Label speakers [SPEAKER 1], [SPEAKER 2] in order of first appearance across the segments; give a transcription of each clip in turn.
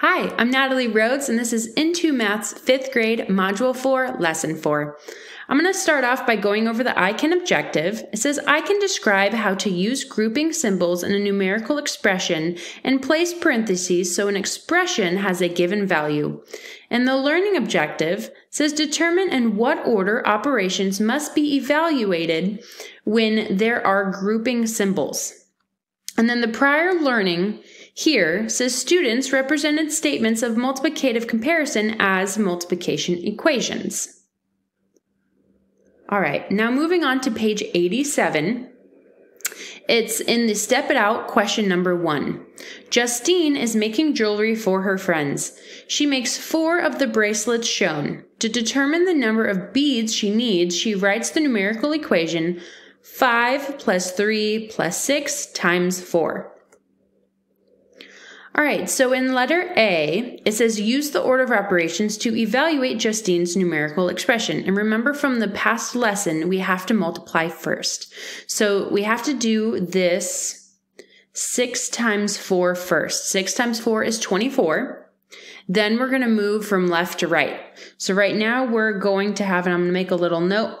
[SPEAKER 1] Hi, I'm Natalie Rhodes, and this is Into Math's 5th grade, Module 4, Lesson 4. I'm going to start off by going over the I can objective. It says I can describe how to use grouping symbols in a numerical expression and place parentheses so an expression has a given value. And the learning objective says determine in what order operations must be evaluated when there are grouping symbols. And then the prior learning here says students represented statements of multiplicative comparison as multiplication equations. All right, now moving on to page 87. It's in the Step It Out question number one. Justine is making jewelry for her friends. She makes four of the bracelets shown. To determine the number of beads she needs, she writes the numerical equation 5 plus 3 plus 6 times 4. All right, so in letter A, it says use the order of operations to evaluate Justine's numerical expression. And remember from the past lesson, we have to multiply first. So we have to do this 6 times 4 first. 6 times 4 is 24. Then we're going to move from left to right. So right now we're going to have, and I'm going to make a little note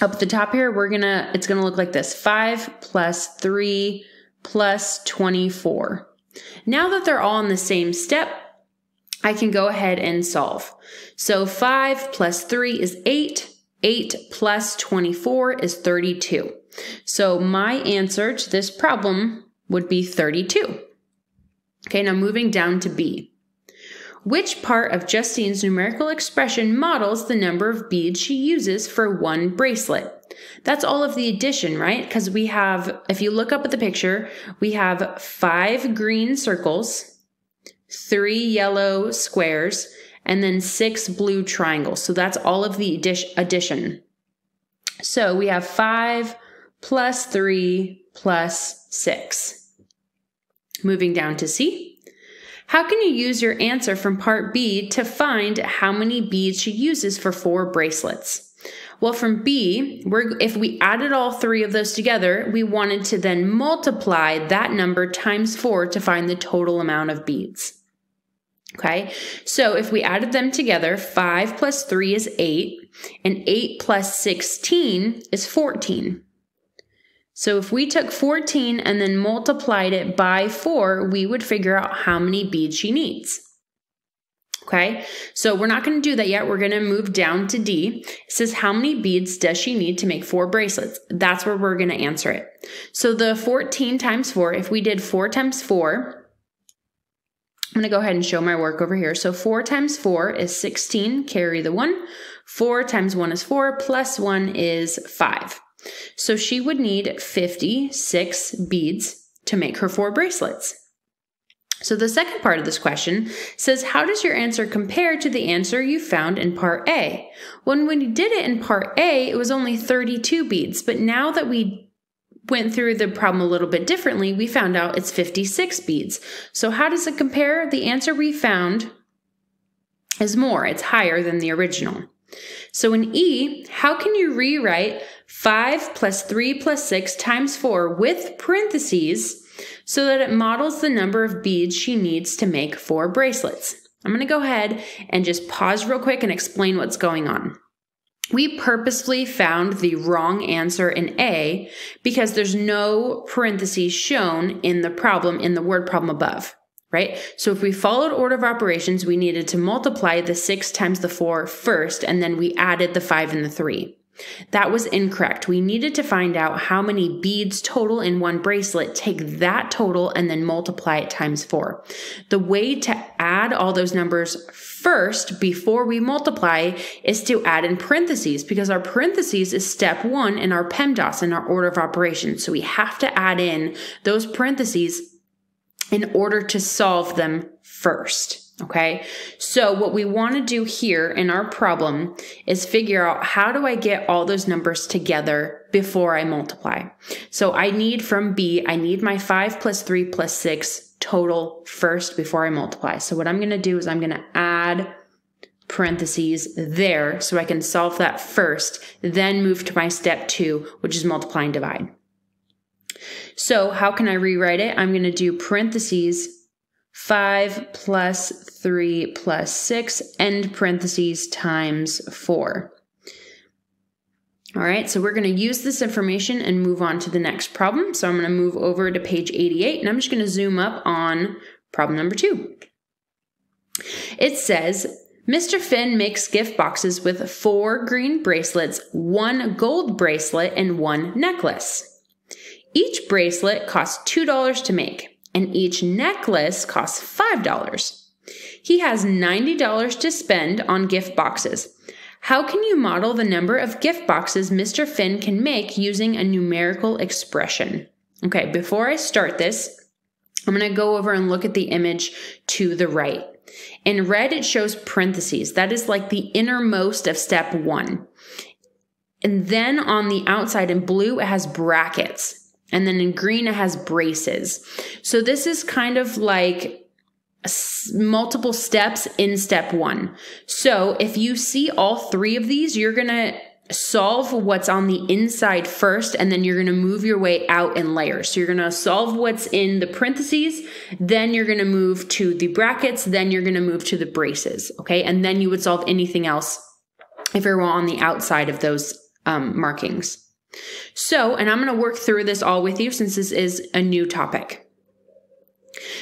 [SPEAKER 1] up at the top here, we're going to, it's going to look like this 5 plus 3 plus 24. Now that they're all in the same step, I can go ahead and solve. So 5 plus 3 is 8. 8 plus 24 is 32. So my answer to this problem would be 32. Okay, now moving down to B. Which part of Justine's numerical expression models the number of beads she uses for one bracelet? That's all of the addition, right? Because we have, if you look up at the picture, we have five green circles, three yellow squares, and then six blue triangles. So that's all of the addition. So we have five plus three plus six. Moving down to C. How can you use your answer from part B to find how many beads she uses for four bracelets? Well, from B, we're, if we added all three of those together, we wanted to then multiply that number times four to find the total amount of beads. Okay, so if we added them together, 5 plus 3 is 8, and 8 plus 16 is 14. So if we took 14 and then multiplied it by 4, we would figure out how many beads she needs. Okay, so we're not going to do that yet. We're going to move down to D. It says, How many beads does she need to make four bracelets? That's where we're going to answer it. So the 14 times 4, if we did 4 times 4, I'm going to go ahead and show my work over here. So 4 times 4 is 16, carry the 1. 4 times 1 is 4, plus 1 is 5. So she would need 56 beads to make her four bracelets. So the second part of this question says, how does your answer compare to the answer you found in part A? When we did it in part A, it was only 32 beads, but now that we went through the problem a little bit differently, we found out it's 56 beads. So how does it compare? The answer we found is more, it's higher than the original. So in E, how can you rewrite 5 plus 3 plus 6 times 4 with parentheses so that it models the number of beads she needs to make four bracelets. I'm going to go ahead and just pause real quick and explain what's going on. We purposefully found the wrong answer in A because there's no parentheses shown in the problem in the word problem above, right? So if we followed order of operations, we needed to multiply the 6 times the four first, and then we added the 5 and the 3. That was incorrect. We needed to find out how many beads total in one bracelet, take that total, and then multiply it times four. The way to add all those numbers first before we multiply is to add in parentheses because our parentheses is step one in our PEMDAS in our order of operations. So we have to add in those parentheses in order to solve them first. Okay. So what we want to do here in our problem is figure out how do I get all those numbers together before I multiply. So I need from B, I need my five plus three plus six total first before I multiply. So what I'm going to do is I'm going to add parentheses there so I can solve that first, then move to my step two, which is multiply and divide. So how can I rewrite it? I'm going to do parentheses 5 plus 3 plus 6, end parentheses times 4. All right, so we're going to use this information and move on to the next problem. So I'm going to move over to page 88 and I'm just going to zoom up on problem number two. It says, Mr. Finn makes gift boxes with four green bracelets, one gold bracelet, and one necklace. Each bracelet costs $2 to make, and each necklace costs $5. He has $90 to spend on gift boxes. How can you model the number of gift boxes Mr. Finn can make using a numerical expression? Okay, before I start this, I'm going to go over and look at the image to the right. In red, it shows parentheses. That is like the innermost of step one. And then on the outside in blue, it has brackets. And then in green, it has braces. So this is kind of like multiple steps in step one. So if you see all three of these, you're going to solve what's on the inside first, and then you're going to move your way out in layers. So you're going to solve what's in the parentheses, then you're going to move to the brackets, then you're going to move to the braces. Okay. And then you would solve anything else if you're on the outside of those um, markings. So, and I'm going to work through this all with you since this is a new topic.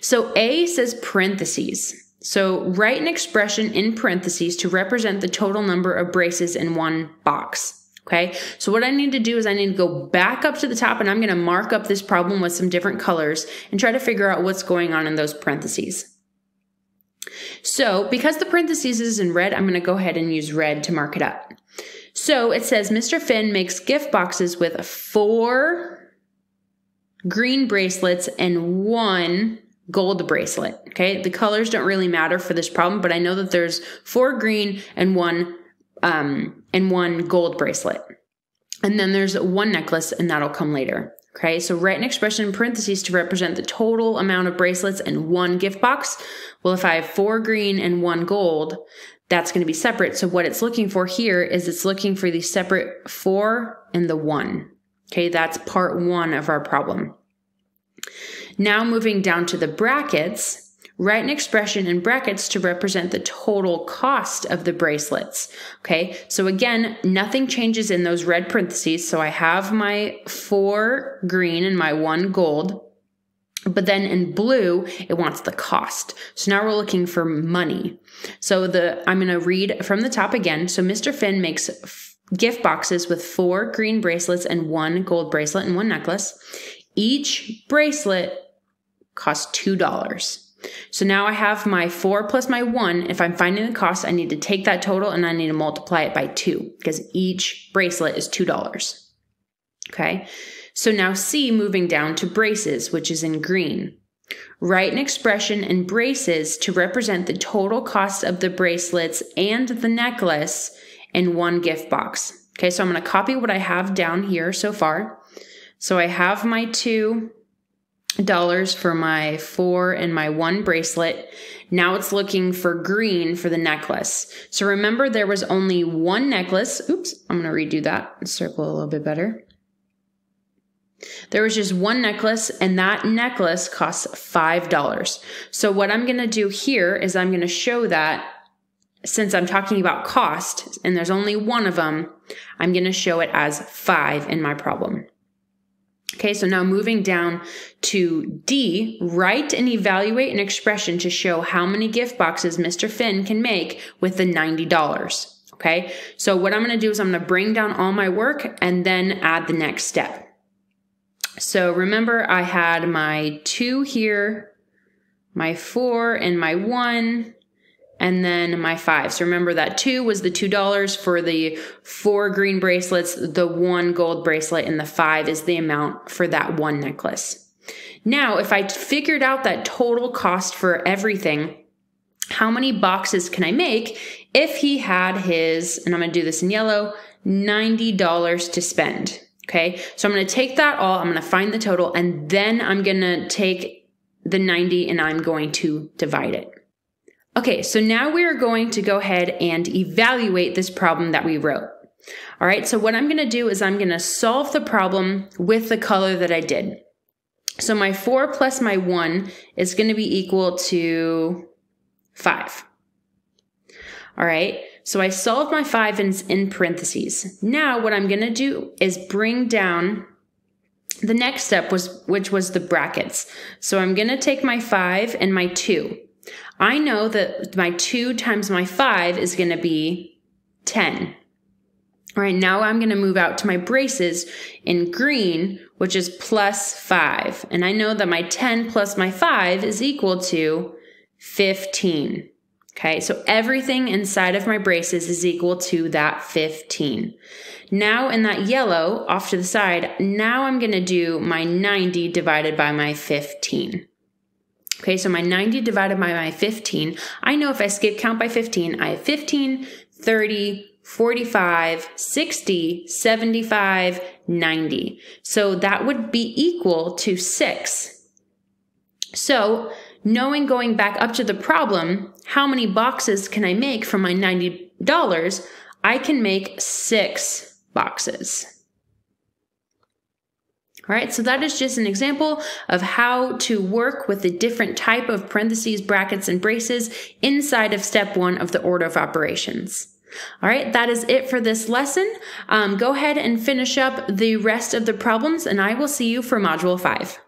[SPEAKER 1] So A says parentheses. So write an expression in parentheses to represent the total number of braces in one box. Okay, so what I need to do is I need to go back up to the top and I'm going to mark up this problem with some different colors and try to figure out what's going on in those parentheses. So because the parentheses is in red, I'm going to go ahead and use red to mark it up. So it says Mr. Finn makes gift boxes with four green bracelets and one gold bracelet. Okay. The colors don't really matter for this problem, but I know that there's four green and one, um, and one gold bracelet. And then there's one necklace and that'll come later. Okay. So write an expression in parentheses to represent the total amount of bracelets in one gift box. Well, if I have four green and one gold, that's going to be separate. So what it's looking for here is it's looking for the separate four and the one. Okay. That's part one of our problem. Now moving down to the brackets, write an expression in brackets to represent the total cost of the bracelets. Okay, so again, nothing changes in those red parentheses. So I have my four green and my one gold. But then in blue, it wants the cost. So now we're looking for money. So the I'm going to read from the top again. So Mr. Finn makes gift boxes with four green bracelets and one gold bracelet and one necklace. Each bracelet cost $2. So now I have my four plus my one. If I'm finding the cost, I need to take that total and I need to multiply it by two because each bracelet is $2. Okay. So now C moving down to braces, which is in green. Write an expression in braces to represent the total cost of the bracelets and the necklace in one gift box. Okay, so I'm going to copy what I have down here so far. So I have my two dollars for my four and my one bracelet. Now it's looking for green for the necklace. So remember there was only one necklace. Oops, I'm going to redo that circle a little bit better. There was just one necklace and that necklace costs $5. So what I'm going to do here is I'm going to show that since I'm talking about cost and there's only one of them, I'm going to show it as five in my problem. Okay, so now moving down to D, write and evaluate an expression to show how many gift boxes Mr. Finn can make with the $90. Okay, so what I'm going to do is I'm going to bring down all my work and then add the next step. So remember, I had my two here, my four, and my one and then my five. So remember that two was the $2 for the four green bracelets, the one gold bracelet, and the five is the amount for that one necklace. Now, if I figured out that total cost for everything, how many boxes can I make if he had his, and I'm going to do this in yellow, $90 to spend? Okay. So I'm going to take that all, I'm going to find the total, and then I'm going to take the 90 and I'm going to divide it. Okay, so now we are going to go ahead and evaluate this problem that we wrote. All right, so what I'm going to do is I'm going to solve the problem with the color that I did. So my 4 plus my 1 is going to be equal to 5. All right, so I solved my 5 in, in parentheses. Now what I'm going to do is bring down the next step was which was the brackets. So I'm going to take my 5 and my 2. I know that my 2 times my 5 is going to be 10. All right, now I'm going to move out to my braces in green, which is plus 5. And I know that my 10 plus my 5 is equal to 15. Okay, so everything inside of my braces is equal to that 15. Now in that yellow off to the side, now I'm gonna do my 90 divided by my 15. Okay, so my 90 divided by my 15, I know if I skip count by 15, I have 15, 30, 45, 60, 75, 90. So that would be equal to six. So knowing going back up to the problem, how many boxes can I make from my $90? I can make six boxes. All right, so that is just an example of how to work with the different type of parentheses, brackets, and braces inside of step one of the order of operations. All right, that is it for this lesson. Um, go ahead and finish up the rest of the problems, and I will see you for Module 5.